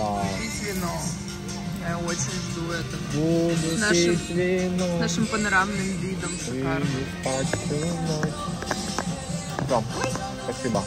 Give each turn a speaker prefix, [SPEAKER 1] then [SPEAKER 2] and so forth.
[SPEAKER 1] Да.
[SPEAKER 2] пить вино. Я очень жду этого.
[SPEAKER 1] Буду
[SPEAKER 2] С нашим-
[SPEAKER 1] пить вино.
[SPEAKER 2] С нашим панорамным видом
[SPEAKER 1] и
[SPEAKER 2] шикарно.
[SPEAKER 1] не. Все, спасибо.